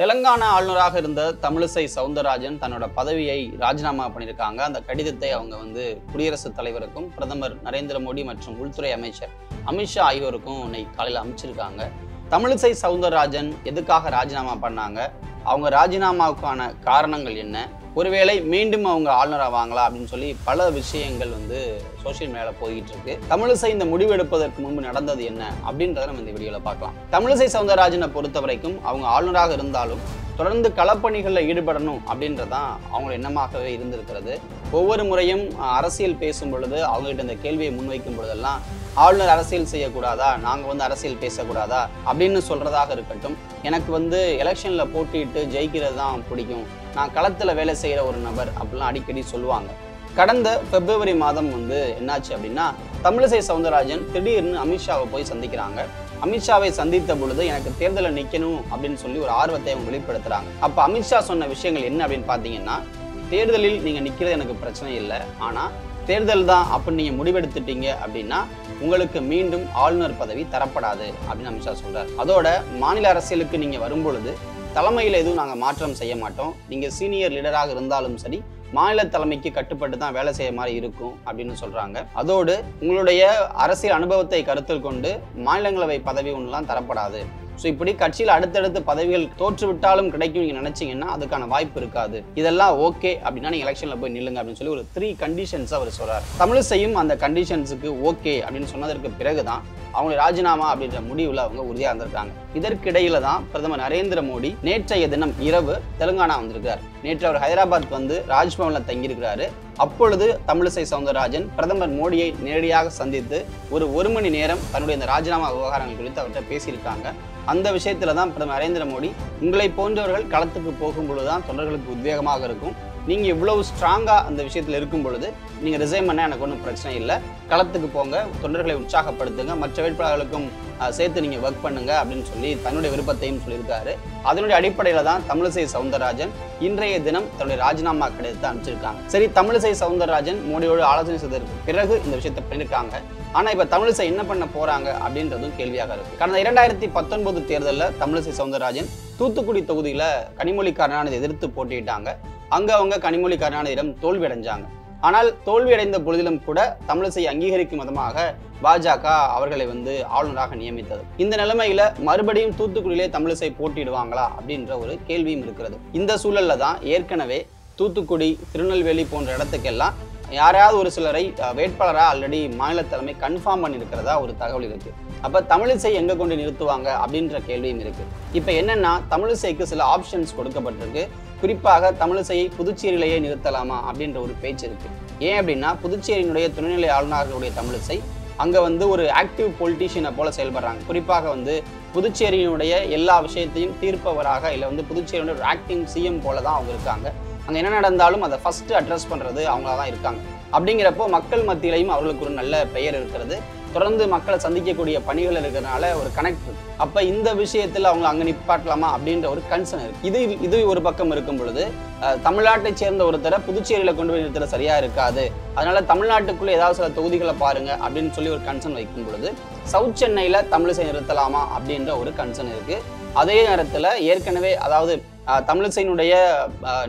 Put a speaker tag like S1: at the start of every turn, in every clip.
S1: தெலங்கானா ஆளுநராக இருந்த தமிழிசை சவுந்தரராஜன் தன்னோட பதவியை ராஜினாமா பண்ணியிருக்காங்க. அந்த கடிதத்தை அவங்க வந்து குடியரசுத் தலைவருக்கும் பிரதமர் நரேந்திர மோடி மற்றும் உள்துறை அமைச்சர் அமித்ஷா ஆகியோருக்கும் இன்னைக்கு காலையில் அமைச்சிருக்காங்க. தமிழிசை சவுந்தரராஜன் எதுக்காக ராஜினாமா பண்ணாங்க? அவங்க ராஜினாமாவுக்கான காரணங்கள் என்ன? ஒருவேளை மீண்டும் அவங்க ஆளுநர் ஆவாங்களா அப்படின்னு சொல்லி பல விஷயங்கள் வந்து சோசியல் மீடியாவில் போய்கிட்டு இருக்கு தமிழிசை இந்த முடிவு எடுப்பதற்கு முன்பு நடந்தது என்ன அப்படின்றத நம்ம இந்த வீடியோவில் பார்க்கலாம். தமிழிசை சவுந்தரராஜனை பொறுத்த வரைக்கும் அவங்க ஆளுநராக இருந்தாலும் தொடர்ந்து களப்பணிகளில் ஈடுபடணும் அப்படின்றதான் அவங்க எண்ணமாகவே இருந்திருக்கிறது. ஒவ்வொரு முறையும் அரசியல் பேசும் பொழுது அவங்ககிட்ட இந்த கேள்வியை முன்வைக்கும் பொழுதெல்லாம் ஆளுநர் அரசியல் செய்யக்கூடாதா? நாங்கள் வந்து அரசியல் பேசக்கூடாதா? அப்படின்னு சொல்கிறதாக இருக்கட்டும். எனக்கு வந்து எலெக்ஷனில் போட்டியிட்டு ஜெயிக்கிறது தான் பிடிக்கும். நான் களத்தில் வேலை செய்கிற ஒரு நபர் அப்படிலாம் அடிக்கடி சொல்லுவாங்க. கடந்த பிப்ரவரி மாதம் வந்து என்னாச்சு அப்படின்னா தமிழிசை சவுந்தரராஜன் திடீர்னு அமித்ஷாவை போய் சந்திக்கிறாங்க. அமித்ஷாவை சந்தித்த பொழுது எனக்கு தேர்தலில் நிற்கணும் அப்படின்னு சொல்லி ஒரு ஆர்வத்தை அவங்க வெளிப்படுத்துறாங்க. அப்போ அமித்ஷா சொன்ன விஷயங்கள் என்ன அப்படின்னு பார்த்தீங்கன்னா தேர்தலில் நீங்கள் நிற்கிறது எனக்கு பிரச்சனை இல்லை. ஆனால் தேர்தல் தான் அப்படின்னு நீங்கள் முடிவெடுத்துட்டீங்க அப்படின்னா உங்களுக்கு மீண்டும் ஆளுநர் பதவி தரப்படாது அப்படின்னு அமித்ஷா சொல்கிறார் அதோட மாநில அரசியலுக்கு நீங்கள் வரும்பொழுது தலைமையில் எதுவும் நாங்கள் மாற்றம் செய்ய மாட்டோம். நீங்கள் சீனியர் லீடராக இருந்தாலும் சரி மாநில தலைமைக்கு கட்டுப்பட்டு தான் வேலை செய்ய மாதிரி இருக்கும் அப்படின்னு சொல்றாங்க. அதோடு உங்களுடைய அரசியல் அனுபவத்தை கருத்தில் கொண்டு மாநிலங்களவை பதவி ஒன்றுலாம் தரப்படாது. ஸோ இப்படி கட்சியில் அடுத்தடுத்து பதவிகள் தோற்றுவிட்டாலும் கிடைக்கும் நீங்கள் நினைச்சீங்கன்னா அதுக்கான வாய்ப்பு இருக்காது. இதெல்லாம் ஓகே அப்படின்னா நீங்கள் எலெக்ஷனில் போய் நில்லுங்க அப்படின்னு சொல்லி ஒரு த்ரீ கண்டிஷன்ஸ் அவர் சொல்கிறார் தமிழிசையும் அந்த கண்டிஷன்ஸுக்கு ஓகே அப்படின்னு சொன்னதற்கு பிறகு தான் அவங்க ராஜினாமா அப்படின்ற முடிவில் அவங்க உறுதியாக இருந்திருக்காங்க. இதற்கிடையில தான் பிரதமர் நரேந்திர மோடி நேற்றைய தினம் இரவு தெலுங்கானா வந்திருக்கார். நேற்று அவர் ஹைதராபாத் வந்து ராஜ்பவனில் தங்கியிருக்கிறாரு. அப்பொழுது தமிழிசை சவுந்தரராஜன் பிரதமர் மோடியை நேரடியாக சந்தித்து ஒரு ஒரு மணி நேரம் தன்னுடைய இந்த ராஜினாமா விவகாரங்கள் குறித்து அவர்கிட்ட பேசியிருக்காங்க. அந்த விஷயத்துல தான் பிரதமர் நரேந்திர மோடி உங்களை போன்றவர்கள் களத்துக்கு போகும்பொழுது தான் தொண்டர்களுக்கு உத்வேகமாக இருக்கும். நீங்க இவ்வளவு ஸ்ட்ராங்கா அந்த விஷயத்துல இருக்கும் பொழுது நீங்க ரிசைன் பண்ண எனக்கு ஒன்றும் பிரச்சனை இல்லை. களத்துக்கு போங்க தொண்டர்களை உற்சாகப்படுத்துங்க மற்ற வேட்பாளர்களுக்கும் சேர்த்து நீங்க ஒர்க் பண்ணுங்க அப்படின்னு சொல்லி தன்னுடைய விருப்பத்தையும் சொல்லியிருக்காரு. அதனுடைய அடிப்படையில தான் தமிழிசை சவுந்தரராஜன் இன்றைய தினம் தன்னுடைய ராஜினாமா கடிதத்தை அனுப்பிச்சிருக்காங்க. சரி தமிழிசை சவுந்தரராஜன் மோடியோடு ஆலோசனை செய்ததற்கு பிறகு இந்த விஷயத்தை பண்ணியிருக்காங்க. ஆனா இப்ப தமிழிசை என்ன பண்ண போறாங்க அப்படின்றதும் கேள்வியாக இருக்கு. கடந்த இரண்டாயிரத்தி பத்தொன்பது தேர்தலில் தமிழிசை சவுந்தரராஜன் தூத்துக்குடி தொகுதியில கனிமொழி கருணாநிதி எதிர்த்து போட்டியிட்டாங்க. அங்கே அவங்க கனிமொழி கருணாநிதியிடம் தோல்வியடைஞ்சாங்க. ஆனால் தோல்வியடைந்த பொழுதிலும் கூட தமிழிசை அங்கீகரிக்கும் விதமாக பாஜக அவர்களை வந்து ஆளுநராக நியமித்தது. இந்த நிலைமையில மறுபடியும் தூத்துக்குடியிலே தமிழிசை போட்டியிடுவாங்களா அப்படின்ற ஒரு கேள்வியும் இருக்கிறது. இந்த சூழல்ல தான் ஏற்கனவே தூத்துக்குடி திருநெல்வேலி போன்ற இடத்துக்கெல்லாம் யாராவது ஒரு சிலரை வேட்பாளராக ஆல்ரெடி மாநில தலைமை கன்ஃபார்ம் பண்ணியிருக்கிறதா ஒரு தகவல் இருக்கு. அப்ப தமிழிசை எங்க கொண்டு நிறுத்துவாங்க அப்படின்ற கேள்வியும் இருக்கு. இப்போ என்னன்னா தமிழிசைக்கு சில ஆப்ஷன்ஸ் கொடுக்கப்பட்டிருக்கு. குறிப்பாக தமிழிசையை புதுச்சேரியிலேயே நிறுத்தலாமா அப்படின்ற ஒரு பேச்சு இருக்கு. ஏன் அப்படின்னா புதுச்சேரியினுடைய துணைநிலை ஆளுநர்களுடைய தமிழிசை அங்கே வந்து ஒரு ஆக்டிவ் பொலிட்டீஷியனை போல செயல்படுறாங்க. குறிப்பாக வந்து புதுச்சேரியினுடைய எல்லா விஷயத்தையும் தீர்ப்பவராக இல்லை வந்து புதுச்சேரியினுடைய ஒரு ஆக்டிங் சிஎம் போல தான் அவங்க இருக்காங்க. அங்கே என்ன நடந்தாலும் அதை ஃபஸ்ட்டு அட்ரஸ் பண்ணுறது அவங்களா தான் இருக்காங்க. அப்படிங்கிறப்போ மக்கள் மத்தியிலையும் அவர்களுக்கு ஒரு நல்ல பெயர் இருக்கிறது. தொடர்ந்து மக்களை சந்திக்கக்கூடிய பணிகள் இருக்கிறதுனால ஒரு கனெக்ட் இருக்கு அப்போ இந்த விஷயத்தில் அவங்க அங்கே நிப்பாட்டலாமா அப்படின்ற ஒரு கன்சர்ன் இருக்கு. இது இது ஒரு பக்கம் இருக்கும் பொழுது தமிழ்நாட்டை சேர்ந்த ஒருத்தரை புதுச்சேரியில் கொண்டு போய் நிறுத்துற சரியா இருக்காது. அதனால தமிழ்நாட்டுக்குள்ள ஏதாவது சில தொகுதிகளை பாருங்க அப்படின்னு சொல்லி ஒரு கன்சர்ன் வைக்கும் பொழுது சவுத் சென்னையில் தமிழிசை நிறுத்தலாமா? அப்படின்ற ஒரு கன்சர்ன் இருக்கு. அதே நேரத்தில் ஏற்கனவே அதாவது தமிழிசையினுடைய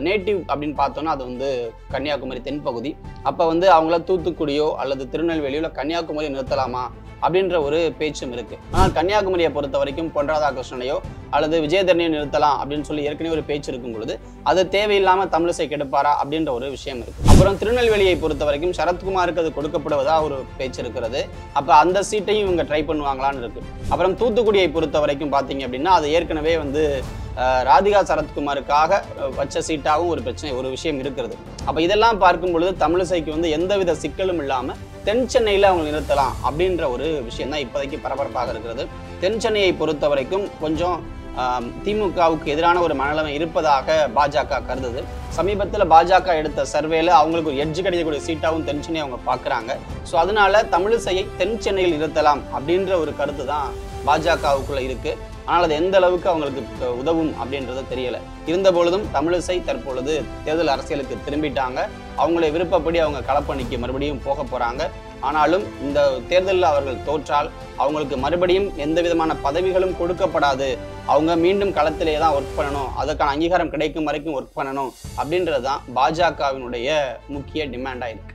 S1: நேட்டிவ் அப்படின்னு பார்த்தோன்னா அது வந்து கன்னியாகுமரி தென்பகுதி அப்போ வந்து அவங்கள தூத்துக்குடியோ அல்லது திருநெல்வேலியோ இல்லை கன்னியாகுமரி நிறுத்தலாமா அப்படின்ற ஒரு பேச்சும் இருக்கு. ஆனால் கன்னியாகுமரியை பொறுத்த வரைக்கும் பொன் ராதாகிருஷ்ணனையோ அல்லது விஜயதரனையோ நிறுத்தலாம் அப்படின்னு சொல்லி ஏற்கனவே ஒரு பேச்சு இருக்கும் பொழுது அது தேவையில்லாமல் தமிழிசை கெடுப்பாரா அப்படின்ற ஒரு விஷயம் இருக்கு. அப்புறம் திருநெல்வேலியை பொறுத்த வரைக்கும் சரத்குமாருக்கு அது கொடுக்கப்படுவதா ஒரு பேச்சு இருக்கிறது. அப்போ அந்த சீட்டையும் இவங்க ட்ரை பண்ணுவாங்களான்னு இருக்கு. அப்புறம் தூத்துக்குடியை பொறுத்த வரைக்கும் பார்த்தீங்க அப்படின்னா அது ஏற்கனவே வந்து ராதிகா சரத்குமாருக்காக வச்ச சீட்டாகவும் ஒரு பிரச்சனை ஒரு விஷயம் இருக்கிறது. அப்போ இதெல்லாம் பார்க்கும் பொழுது தமிழிசைக்கு வந்து எந்தவித சிக்கலும் இல்லாம தென் சென்னையில் அவங்க நிறுத்தலாம் அப்படின்ற ஒரு விஷயம் தான் இப்போதைக்கு பரபரப்பாக இருக்கிறது. தென் சென்னையை பொறுத்த வரைக்கும் கொஞ்சம் திமுகவுக்கு எதிரான ஒரு மனநலமை இருப்பதாக பாஜக கருதுது. சமீபத்தில் பாஜக எடுத்த சர்வேல அவங்களுக்கு ஒரு எட்ஜ் கிடைக்கக்கூடிய சீட்டாகவும் தென் சென்னை அவங்க பார்க்குறாங்க ஸோ அதனால தமிழிசையை தென் சென்னையில் நிறுத்தலாம் அப்படின்ற ஒரு கருத்து தான் பாஜகவுக்குள்ளே இருக்குது ஆனால் அது எந்த அளவுக்கு அவங்களுக்கு உதவும் அப்படின்றது தெரியல. இருந்த பொழுதும் தமிழிசை தற்பொழுது தேர்தல் அரசியலுக்கு திரும்பிட்டாங்க. அவங்களுடைய விருப்பப்படி அவங்க களப்பணிக்கு மறுபடியும் போக போகிறாங்க ஆனாலும் இந்த தேர்தலில் அவர்கள் தோற்றால் அவங்களுக்கு மறுபடியும் எந்த விதமான பதவிகளும் கொடுக்கப்படாது அவங்க மீண்டும் களத்திலே தான் ஒர்க் பண்ணணும். அதுக்கான அங்கீகாரம் கிடைக்கும் வரைக்கும் ஒர்க் பண்ணணும். அப்படின்றது தான் பாஜகவினுடைய முக்கிய டிமாண்டாக இருக்குது